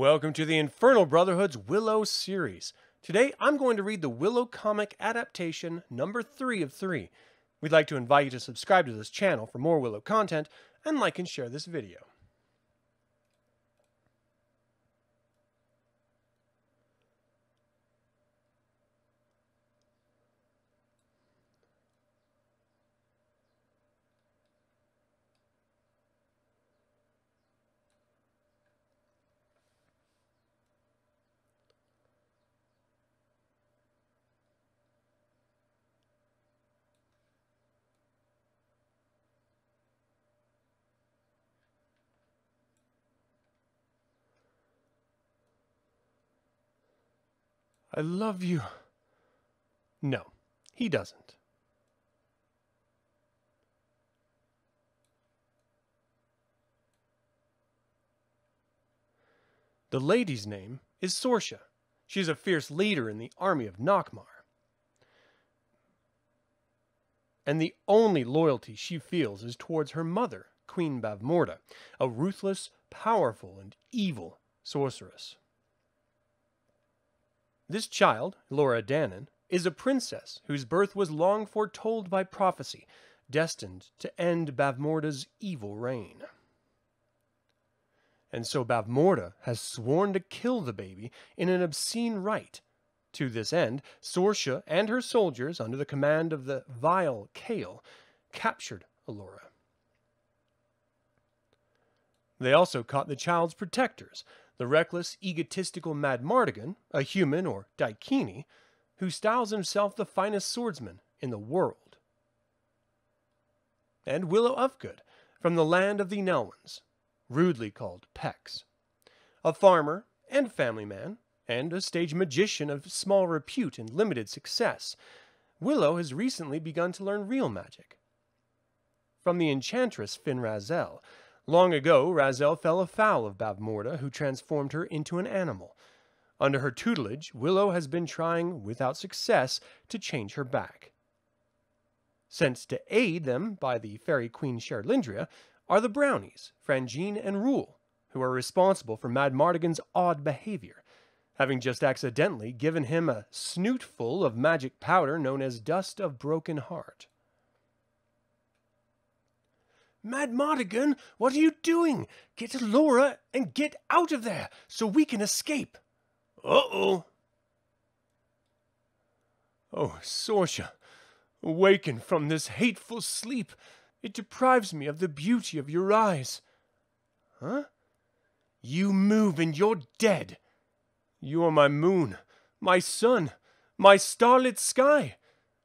Welcome to the Infernal Brotherhood's Willow series. Today I'm going to read the Willow comic adaptation number 3 of 3. We'd like to invite you to subscribe to this channel for more Willow content and like and share this video. I love you. No, he doesn't. The lady's name is Sorsha. She's a fierce leader in the army of Nockmaar. And the only loyalty she feels is towards her mother, Queen Bavmorda, a ruthless, powerful, and evil sorceress. This child, Elora Danan, is a princess whose birth was long foretold by prophecy, destined to end Bavmorda's evil reign. And so Bavmorda has sworn to kill the baby in an obscene rite. To this end, Sorsha and her soldiers, under the command of the vile Kael, captured Alora. They also caught the child's protectors, the reckless, egotistical Madmartigan, a human or Daikini, who styles himself the finest swordsman in the world. And Willow Ufgood, from the land of the Nelwyns, rudely called Pecks. A farmer and family man, and a stage magician of small repute and limited success, Willow has recently begun to learn real magic. From the enchantress Fin Raziel, Long ago, Raziel fell afoul of Bavmorda, who transformed her into an animal. Under her tutelage, Willow has been trying, without success, to change her back. Sent to aid them by the fairy queen Cherlindrea are the brownies, Franjean and Rool, who are responsible for Mad Madmartigan's odd behavior, having just accidentally given him a snootful of magic powder known as Dust of Broken Heart. Madmartigan, what are you doing? Get Laura and get out of there so we can escape. Uh-oh. Oh, Sorsha, awaken from this hateful sleep. It deprives me of the beauty of your eyes. Huh? You move and you're dead. You are my moon, my sun, my starlit sky.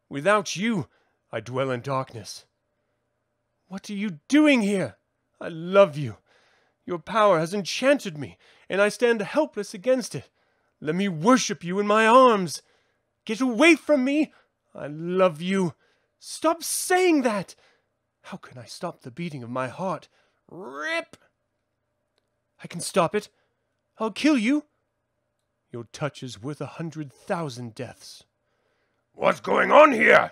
Without you, I dwell in darkness. What are you doing here? I love you. Your power has enchanted me, and I stand helpless against it. Let me worship you in my arms. Get away from me. I love you. Stop saying that. How can I stop the beating of my heart? Rip! I can stop it. I'll kill you. Your touch is worth a hundred thousand deaths. What's going on here?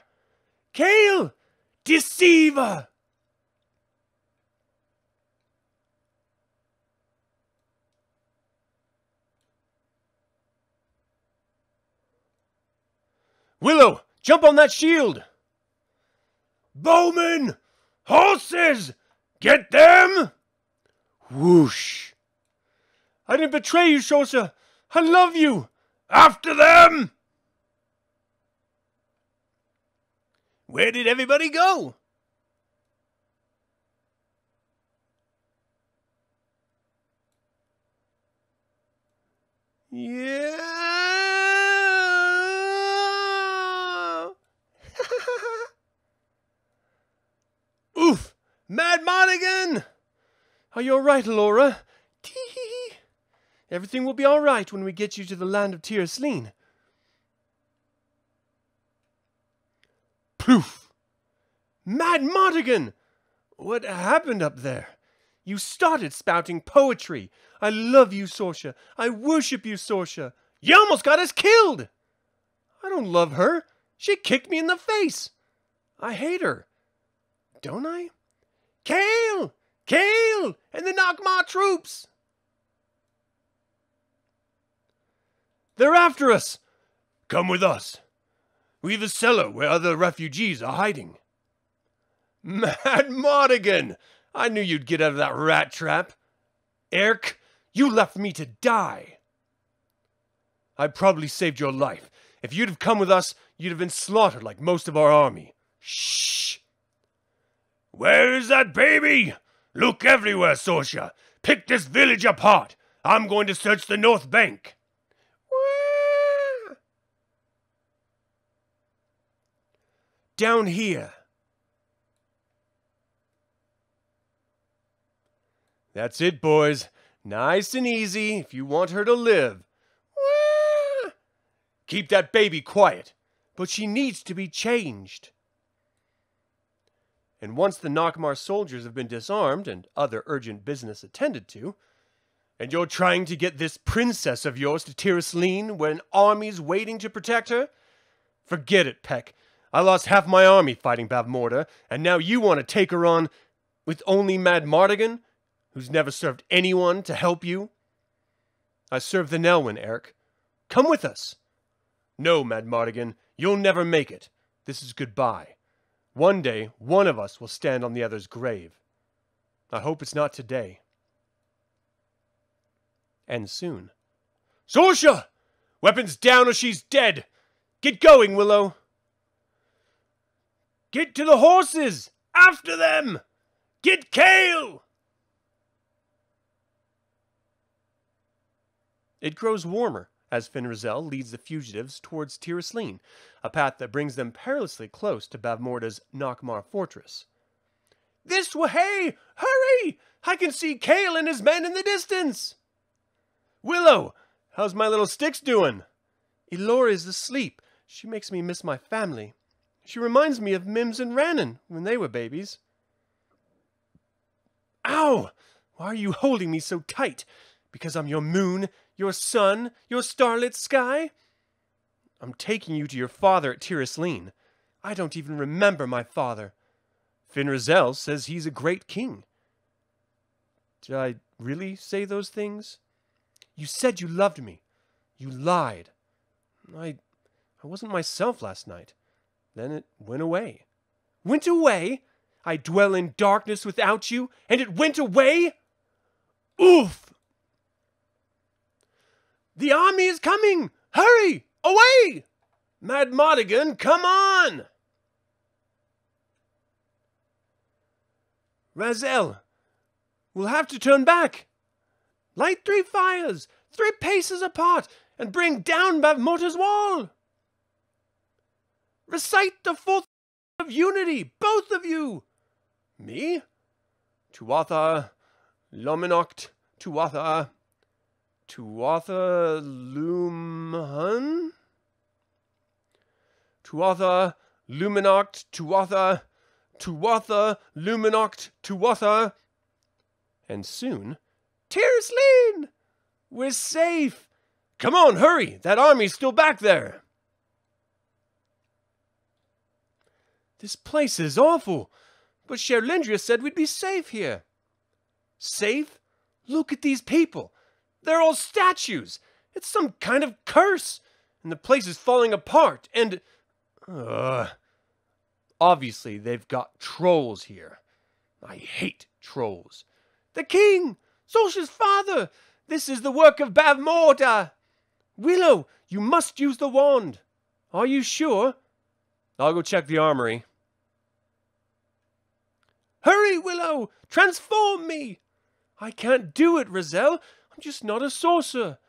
Kael! Deceiver! Willow, jump on that shield! Bowmen! Horses! Get them! Whoosh! I didn't betray you, Sorsha. I love you! After them! Where did everybody go? Yeah! Oof! Madmartigan! Are you all right, Laura? Tee Everything will be all right when we get you to the land of Tir Asleen. Poof! Madmartigan! What happened up there? You started spouting poetry. I love you, Sorsha. I worship you, Sorsha. You almost got us killed. I don't love her. She kicked me in the face. I hate her. Don't I? Kael! Kael! And the Nockmaar troops! They're after us! Come with us. We've a cellar where other refugees are hiding. Madmartigan! I knew you'd get out of that rat trap. Eric, you left me to die. I probably saved your life. If you'd have come with us, you'd have been slaughtered like most of our army. Shh! Where is that baby? Look everywhere, Sorsha. Pick this village apart. I'm going to search the north bank. Down here. That's it, boys. Nice and easy if you want her to live. Keep that baby quiet, but she needs to be changed. And once the Nockmaar soldiers have been disarmed and other urgent business attended to, and you're trying to get this princess of yours to Tir Asleen when an army's waiting to protect her, forget it, Peck. I lost half my army fighting Bavmorda, and now you want to take her on with only Madmartigan, who's never served anyone to help you? I serve the Nelwyn, Eric. Come with us. No, Madmartigan, you'll never make it. This is goodbye. One day, one of us will stand on the other's grave. I hope it's not today. And soon. Sorsha! Weapons down or she's dead! Get going, Willow! Get to the horses! After them! Get Kael! It grows warmer as Fin Raziel leads the fugitives towards Tir Asleen, a path that brings them perilously close to Bavmorda's Nockmaar fortress. This way! Hurry! I can see Kael and his men in the distance! Willow, how's my little sticks doing? Elora's asleep. She makes me miss my family. She reminds me of Mims and Ranon when they were babies. Ow! Why are you holding me so tight? Because I'm your moon your sun, your starlit sky? I'm taking you to your father at Tir Asleen. I don't even remember my father. Fin Raziel says he's a great king. Did I really say those things? You said you loved me. You lied. I I wasn't myself last night. Then it went away. Went away? I dwell in darkness without you, and it went away? Oof! The army is coming! Hurry! Away! Madmartigan, come on! Raziel, we'll have to turn back. Light three fires, three paces apart, and bring down Bavmorda's wall. Recite the fourth of unity, both of you. Me? Tuatha, Lominoct, Tuatha, Tuatha Lumhun? Tuatha Luminoct Tuatha Tuatha Luminoct Tuatha And soon Tir Asleen! We're safe! Come on, hurry! That army's still back there! This place is awful, but Cherlindrea said we'd be safe here. Safe? Look at these people. They're all statues. It's some kind of curse. And the place is falling apart. And. Uh, obviously, they've got trolls here. I hate trolls. The king! Sorsha's father! This is the work of Bavmorda! Willow, you must use the wand. Are you sure? I'll go check the armory. Hurry, Willow! Transform me! I can't do it, Raziel. I'm just not a sorcerer.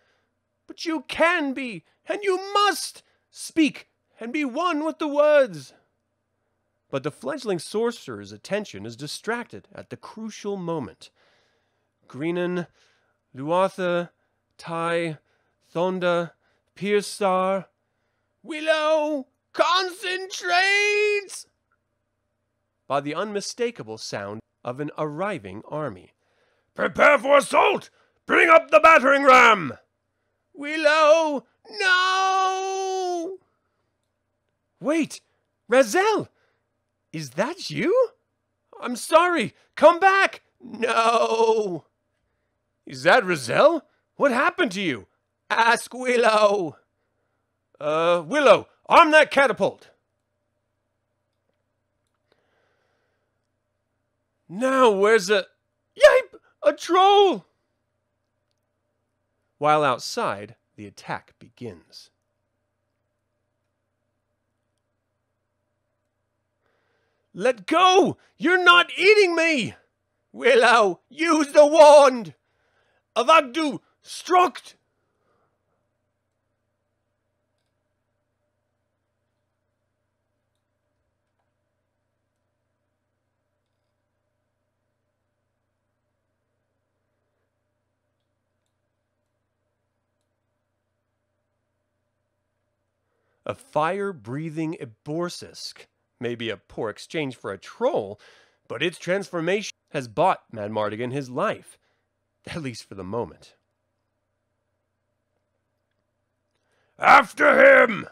But you can be, and you must speak and be one with the words. But the fledgling sorcerer's attention is distracted at the crucial moment. Greenan, Luatha, Tai, Thonda, Pierstar, Willow, concentrate! By the unmistakable sound of an arriving army. Prepare for assault! Bring up the battering ram! Willow! No! Wait! Raziel! Is that you? I'm sorry! Come back! No! Is that Raziel? What happened to you? Ask Willow. Uh, Willow, arm that catapult. Now, where's a. Yipe! A troll! While outside, the attack begins. Let go! You're not eating me! Willow, use the wand! Avagdu, struct! A fire breathing Eborsisk may be a poor exchange for a troll, but its transformation has bought Madmartigan his life, at least for the moment. After him!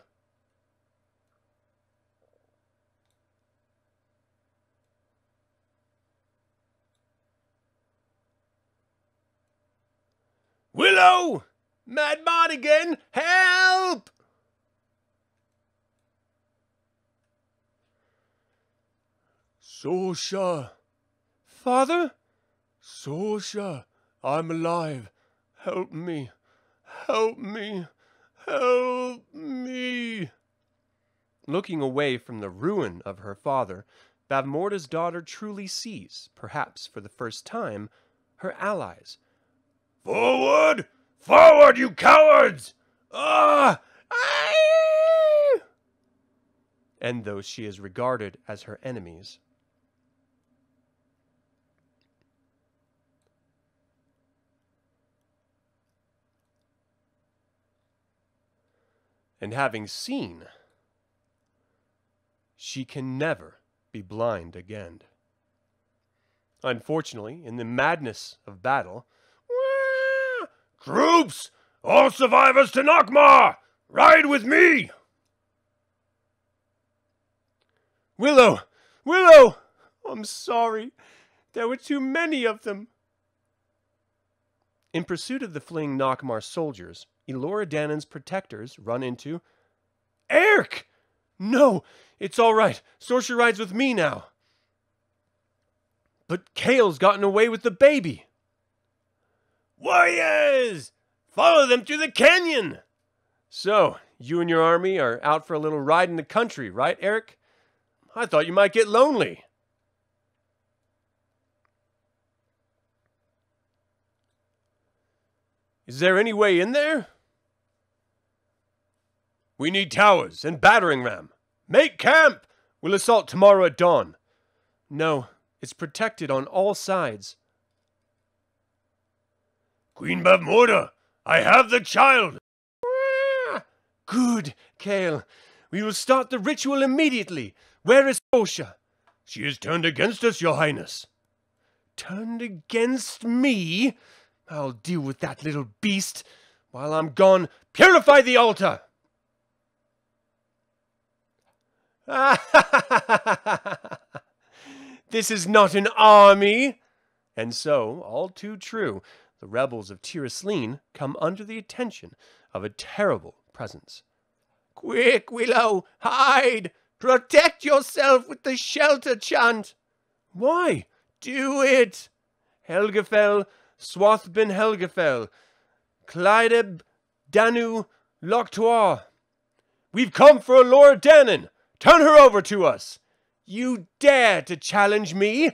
Willow! Madmartigan, help! Sorsha. Father? Sorsha, I'm alive. Help me. Help me. Help me. Looking away from the ruin of her father, Bavmorda's daughter truly sees, perhaps for the first time, her allies. Forward! Forward, you cowards! Ah! And though she is regarded as her enemies. And having seen, she can never be blind again. Unfortunately, in the madness of battle, Troops! All survivors to Nockmaar! Ride with me! Willow! Willow! I'm sorry. There were too many of them. In pursuit of the fleeing Nockmaar soldiers, Elora Danan's protectors run into Eric! No, it's all right. Sorsha rides with me now. But Kael's gotten away with the baby. Warriors! Follow them to the canyon! So, you and your army are out for a little ride in the country, right, Eric? I thought you might get lonely. Is there any way in there? We need towers and battering ram. Make camp! We'll assault tomorrow at dawn. No, it's protected on all sides. Queen Bavmorda, I have the child! Good, Kael. We will start the ritual immediately. Where is Sorsha? She is turned against us, your highness. Turned against me? I'll deal with that little beast. While I'm gone, purify the altar! this is not an army! And so, all too true, the rebels of Tir Asleen come under the attention of a terrible presence. Quick, Willow, hide! Protect yourself with the shelter chant! Why? Do it! Helgafell Swath ben Helgafell, Clydeb, Danu, Lochtoir. We've come for Elora Danan. Turn her over to us. You dare to challenge me?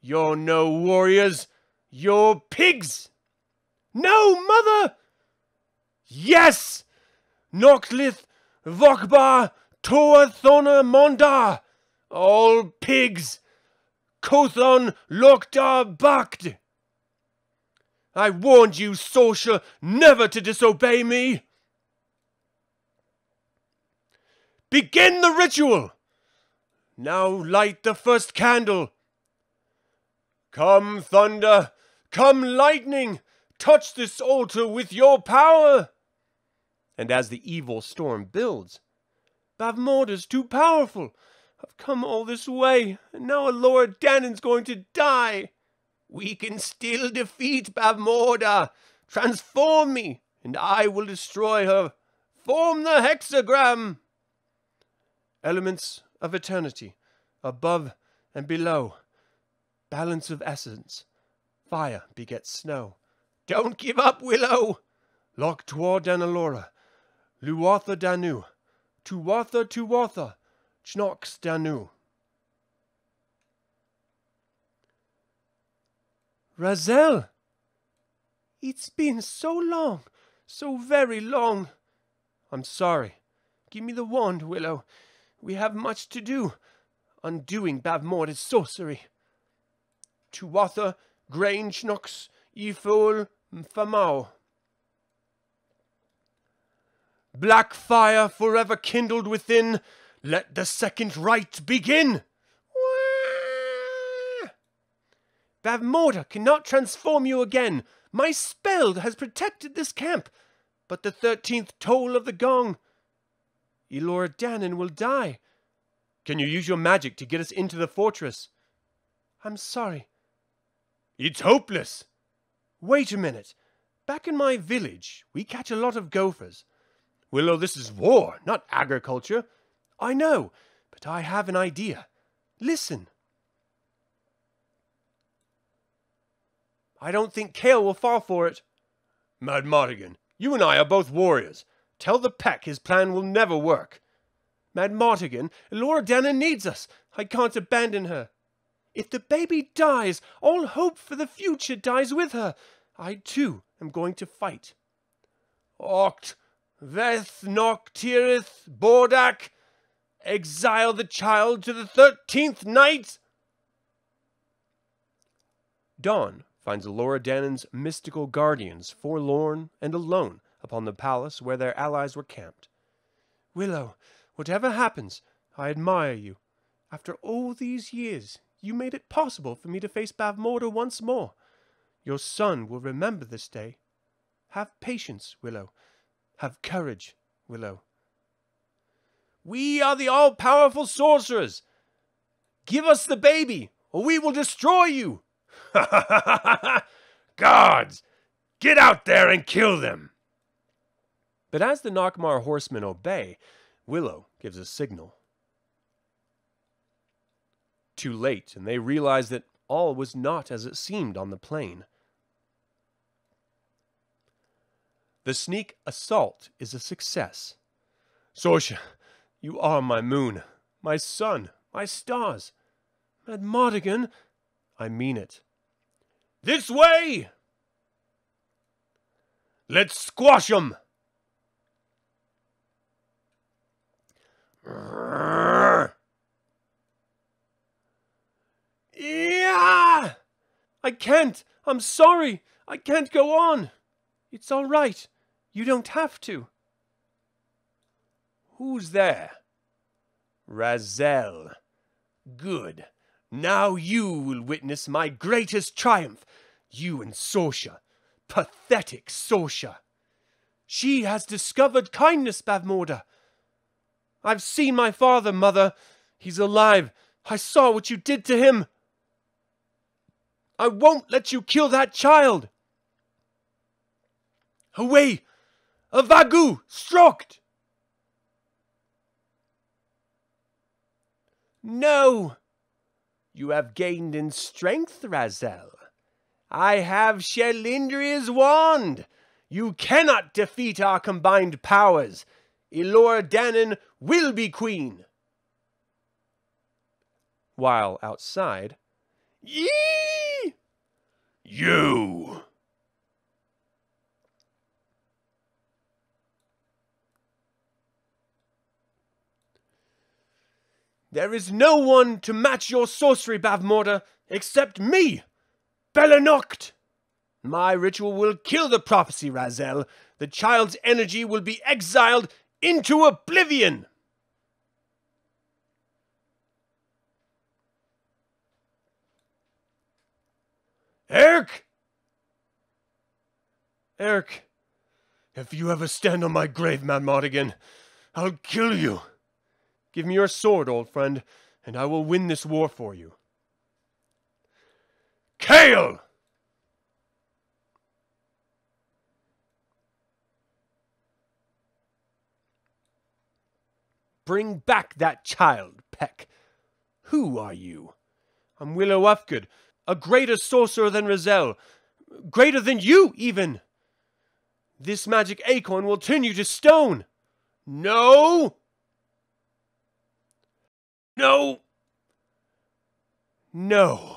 You're no warriors. You're pigs. No, mother. Yes. Nochlith, Vokbar, Toa Thona Mondar. All pigs. Kothon Lokdar Bakd. I warned you, Sorsha, never to disobey me. Begin the ritual. Now light the first candle. Come, thunder, come, lightning, touch this altar with your power. And as the evil storm builds, Bavmorda's too powerful. I've come all this way, and now Elora Danan's going to die. We can still defeat Bavmorda. Transform me, and I will destroy her. Form the hexagram! Elements of eternity, above and below. Balance of essence. Fire begets snow. Don't give up, Willow! Loch Tuor Danalora, Luartha Danu, Tuwartha Tuwartha, Chnox Danu. Raziel! It's been so long, so very long. I'm sorry. Give me the wand, Willow. We have much to do, undoing Bavmorda's sorcery. Tuatha, Grange, Nox, Ifol, Famau. Black fire forever kindled within, let the second rite begin. Bavmorda cannot transform you again. My spell has protected this camp. But the thirteenth toll of the gong. Elora Danan will die. Can you use your magic to get us into the fortress? I'm sorry. It's hopeless. Wait a minute. Back in my village, we catch a lot of gophers. Willow, this is war, not agriculture. I know, but I have an idea. Listen. I don't think Kael will fall for it. Madmartigan, you and I are both warriors. Tell the Peck his plan will never work. Madmartigan, Elora Danan needs us. I can't abandon her. If the baby dies, all hope for the future dies with her. I, too, am going to fight. Oct, Veth, Noctirith, Bordak, exile the child to the thirteenth night. Dawn finds Elora Danan's mystical guardians forlorn and alone upon the palace where their allies were camped. Willow, whatever happens, I admire you. After all these years, you made it possible for me to face Bavmorda once more. Your son will remember this day. Have patience, Willow. Have courage, Willow. We are the all powerful sorcerers. Give us the baby, or we will destroy you. Guards, get out there and kill them. But as the Nockmaar horsemen obey, Willow gives a signal. Too late, and they realize that all was not as it seemed on the plain. The sneak assault is a success. Sorsha, you are my moon, my sun, my stars. Madmartigan, I mean it. This way! Let's squash 'em! Yeah! I can't. I'm sorry. I can't go on. It's all right. You don't have to. Who's there? Raziel. Good. Now you will witness my greatest triumph. You and Sorsha. Pathetic Sorsha. She has discovered kindness, Bavmorda. I've seen my father, Mother. He's alive. I saw what you did to him. I won't let you kill that child. Away! A Vagu! Stroked! No! You have gained in strength, Raziel. I have Cherlindrea's wand. You cannot defeat our combined powers. Elora Danan will be queen. While outside, Yee! You! There is no one to match your sorcery, Bavmorda, except me, Belanoct. My ritual will kill the prophecy, Raziel. The child's energy will be exiled into oblivion. Eric! Eric, if you ever stand on my grave, Madmartigan, I'll kill you. Give me your sword, old friend, and I will win this war for you. Kael! Bring back that child, Peck. Who are you? I'm Willow Ufgood, a greater sorcerer than Raziel, greater than you, even. This magic acorn will turn you to stone. No! No! No.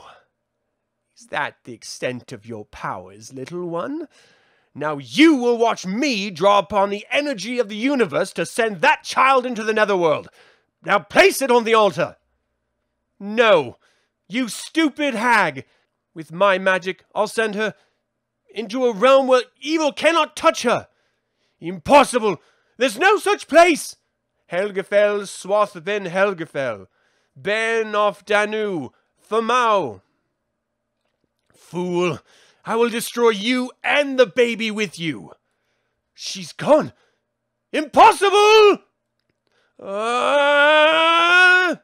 Is that the extent of your powers, little one? Now you will watch me draw upon the energy of the universe to send that child into the netherworld. Now place it on the altar. No, you stupid hag. With my magic, I'll send her into a realm where evil cannot touch her. Impossible. There's no such place. Helgafell, Swath ben Helgafell, Ben of Danu, Famau. Fool, I will destroy you and the baby with you. She's gone. Impossible! Ah!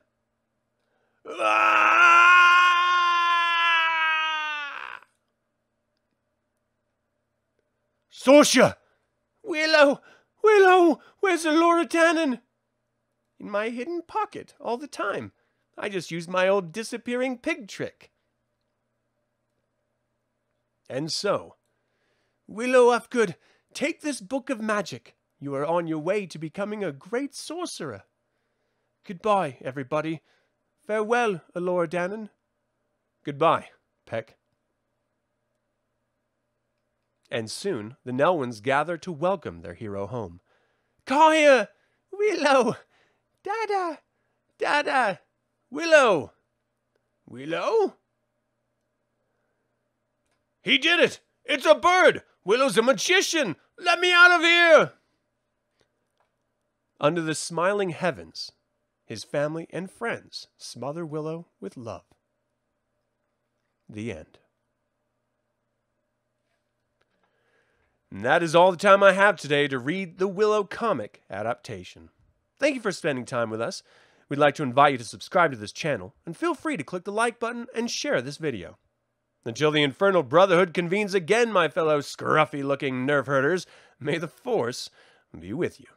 Ah! Sorsha! Willow! Willow! Where's Elora Danan? In my hidden pocket all the time. I just used my old disappearing pig trick. And so, Willow Ufgood, take this book of magic. You are on your way to becoming a great sorcerer. Goodbye, everybody. Farewell, Elora Danan. Goodbye, Peck. And soon the Nelwyns gather to welcome their hero home. Kiaya! Willow! Dada! Dada! Willow! Willow? He did it! It's a bird! Willow's a magician! Let me out of here! Under the smiling heavens, his family and friends smother Willow with love. The end. And that is all the time I have today to read the Willow comic adaptation. Thank you for spending time with us. We'd like to invite you to subscribe to this channel, and feel free to click the like button and share this video. Until the Infernal Brotherhood convenes again, my fellow scruffy looking nerf herders, may the Force be with you.